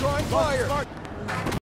Drawing fire!